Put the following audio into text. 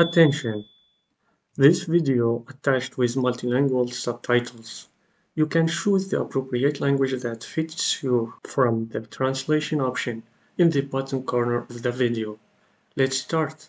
Attention! This video attached with multilingual subtitles. You can choose the appropriate language that fits you from the translation option in the bottom corner of the video. Let's start.